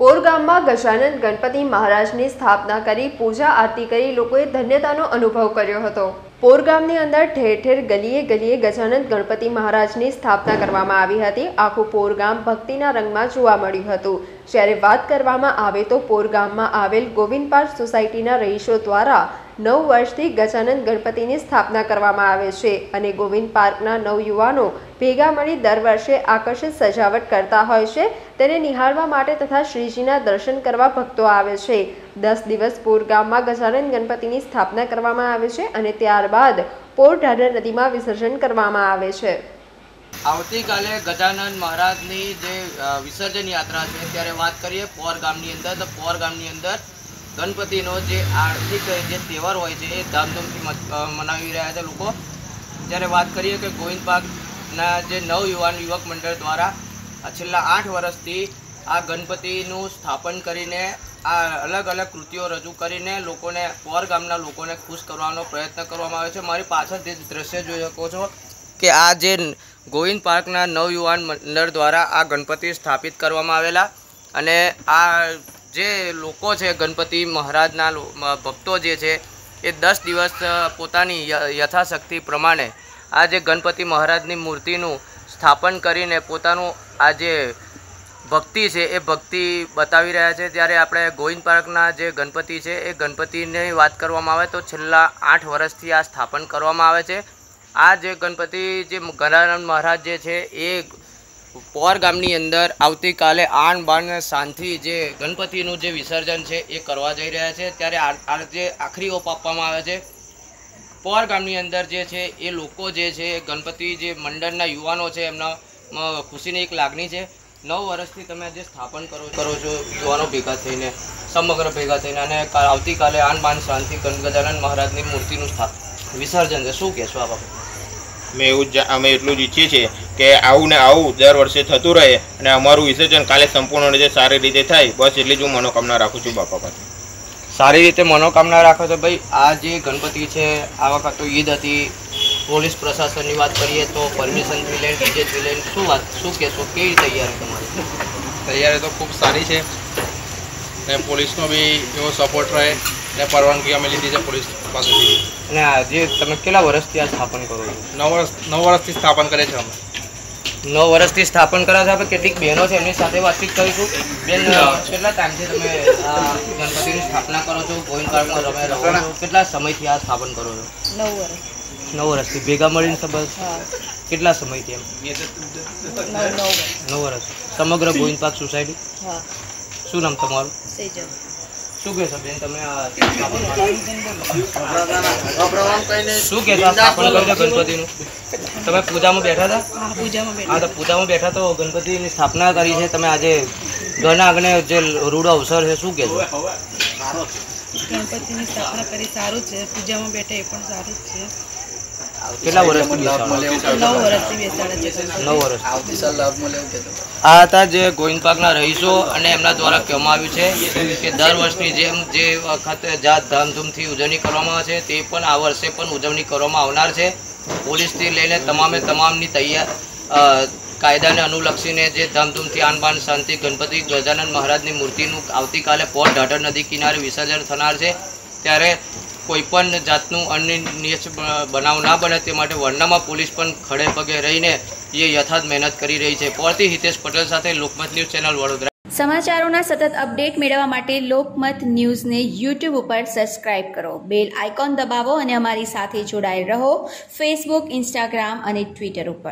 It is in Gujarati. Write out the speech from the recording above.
પોર ગામમાં ગજાનંદ ગણપતિ મહારાજની સ્થાપના કરી પૂજા આરતી કરી લોકોએ ધન્યતાનો અનુભવ કર્યો હતો. પોર ગામની અંદર ઠેર ઠેર ગલીએ ગલીએ ગજાનંદ ગણપતિ મહારાજની સ્થાપના કરવામાં આવી હતી. આખું પોર ગામ ભક્તિના રંગમાં જોવા મળ્યું હતું. જ્યારે વાત કરવામાં આવે તો પોર ગામમાં આવેલ ગોવિંદ પાર્ક સોસાયટીના રહીશો દ્વારા નવ વર્ષથી ગજાનંદ ગણપતિની સ્થાપના કરવામાં આવે છે અને ગોવિંદ પાર્કના નવયુવાનો ભેગા મળી દર વર્ષે આકર્ષિત સજાવટ કરતા હોય છે. તેને નિહાળવા માટે તથા શ્રીજીના દર્શન કરવા ભક્તો આવે છે. દસ દિવસ પોર ગામમાં ગજાનંદ ગણપતિની સ્થાપના કરવામાં આવે છે અને ત્યારબાદ પોર ઢાઢર નદીમાં વિસર્જન કરવામાં આવે છે. આવતીકાલે ગજાનંદ મહારાજની જે વિસર્જન યાત્રા છે, ત્યારે વાત કરીએ પોર ગામની અંદર. તો પોર ગામની અંદર ગણપતિનો જે આર્થિક જે તહેવાર હોય છે, એ ધામધૂમથી મનાવી રહ્યા છે લોકો. જ્યારે વાત કરીએ કે ગોવિંદ પાર્કના જે નવ યુવાન યુવક મંડળ દ્વારા છેલ્લા આઠ વર્ષથી આ ગણપતિનું સ્થાપન કરીને, આ અલગ અલગ કૃતિઓ રજૂ કરીને લોકોને, પોર ગામના લોકોને ખુશ કરવાનો પ્રયત્ન કરવામાં આવે છે. મારી પાછળ જે દ્રશ્ય જોઈ શકો છો કે આ જે ગોવિંદ પાર્કના નવયુવાન મંડળ દ્વારા આ ગણપતિ સ્થાપિત કરવામાં આવેલા. અને આ જે લોકો છે, ગણપતિ મહારાજના ભક્તો જે છે, એ દસ દિવસ પોતાની યથાશક્તિ પ્રમાણે આ જે ગણપતિ મહારાજની મૂર્તિનું સ્થાપન કરીને પોતાનું આ જે ભક્તિ છે, એ ભક્તિ બતાવી રહ્યા છે. ત્યારે આપણે ગોવિંદ પાર્કના જે ગણપતિ છે, એ ગણપતિની વાત કરવામાં આવે તો છેલ્લા આઠ વર્ષથી આ સ્થાપન કરવામાં આવે છે. આ જે ગણપતિ જે ગણાનંદ મહારાજ જે છે, એ પોર ગામની અંદર આવતીકાલે આન બાણ શાંતિ જે ગણપતિનું જે વિસર્જન છે એ કરવા જઈ રહ્યા છે. ત્યારે આ- આ જે આખરી ઓપ આપવામાં આવે છે, પોર ગામની અંદર જે છે એ લોકો જે છે, ગણપતિ જે મંડળના યુવાનો છે, એમના ખુશીની એક લાગણી છે. નવ વર્ષથી તમે જે સ્થાપન કરો કરો છો, યુવાનો ભેગા થઈને, સમગ્ર ભેગા થઈને અને આવતીકાલે આન બાન શાંતિ ગણગજાનંદ મહારાજની મૂર્તિનું સ્થાપન વિસર્જન છે. શું કહેશો આ બાબતે? અમે એવું અમે એટલું જ ઈચ્છીએ છીએ કે આવું ને આવું દર વર્ષે થતું રહે અને અમારું વિસર્જન કાલે સંપૂર્ણ રીતે સારી રીતે થાય બસ એટલી જ હું મનોકામના રાખું છું બાપા પાસે. સારી રીતે મનોકામના રાખો છો ભાઈ આ જે ગણપતિ છે આ વખત તો ઈદ હતી પોલીસ પ્રશાસનની વાત કરીએ તો પરમિશન મિલેન ડીજેથી લઈને શું વાત શું કહેશો? કેવી તૈયારી તમારી? તૈયારી તો ખૂબ સારી છે. ને પોલીસનો બી એવો સપોર્ટ રહે ને પરવાનગી અમે લીધી છે પોલીસ પાસેથી. અને આજે તમે કેટલા વર્ષથી આ સ્થાપન કરો છો? નવ વર્ષ નવ વર્ષથી સ્થાપન કરે છે અમે. નવ વર્ષથી સ્થાપન કર્યા છે. આપણે કેટલીક બહેનો છે એમની સાથે વાતચીત કરીશું. બેન કેટલા ટાઈમથી તમે આ ગણપતિની સ્થાપના કરો છો? ગોવિંદ પાર્કમાં રમે રહો છો. કેટલા સમયથી આ સ્થાપન કરો છો? નવ વર્ષ. નવ વર્ષથી ભેગા મળીને સંબંધ કેટલા સમયથી એમ? નવ નવ વર્ષ. સમગ્ર ગોવિંદ પાર્ક સોસાયટી? શું નામ તમારું? સેજલ. શું કહેશો બેન તમે શું કહેશો સ્થાપન કર્યું ગણપતિનું? તમે પૂજામાં બેઠા હતા? હા પૂજામાં બેઠા. તો પૂજામાં બેઠા તો ગણપતિની સ્થાપના કરી છે. તમે આજે ઘરના આગળ જે રૂડો અવસર છે શું કહેશો? ગણપતિની સ્થાપના કરી સારું છે. પૂજામાં બેઠા એ પણ સારું જ છે. કેટલા વર્ષથી નવ વર્ષ આ હતા જે ગોવિંદ પાર્કના રહીશો અને એમના દ્વારા કહેવામાં આવ્યું છે કે દર વર્ષની જેમ જે વખતે જાત ધામધૂમથી ઉજવણી કરવામાં આવે છે તે પણ આ વર્ષે પણ ઉજવણી કરવામાં આવનાર છે. પોલીસથી લઈને તમામે તમામની તૈયાર કાયદાને અનુલક્ષીને જે ધામધૂમથી આનબાન શાંતિ ગણપતિ ગજાનંદ મહારાજની મૂર્તિનું આવતીકાલે પોર્ટ ઢાઢર નદી કિનારે વિસર્જન થનાર છે. ત્યારે કોઈ પણ જાતનું અનિય બનાવ ના બને તે માટે વરનામાં પોલીસ પણ ખડે પગે રહીને એ યથાર્થ મહેનત કરી રહી છે. પોરથી હિતેશ પટેલ સાથે લોકમત ન્યૂઝ ચેનલ વડોદરા. સમાચારોના સતત અપડેટ મેળવવા માટે લોકમત ન્યૂઝને યુટ્યુબ ઉપર સબસ્ક્રાઇબ કરો. બેલ આઇકોન દબાવો અને અમારી સાથે જોડાયેલ રહો. ફેસબુક, ઇન્સ્ટાગ્રામ અને ટ્વિટર ઉપર.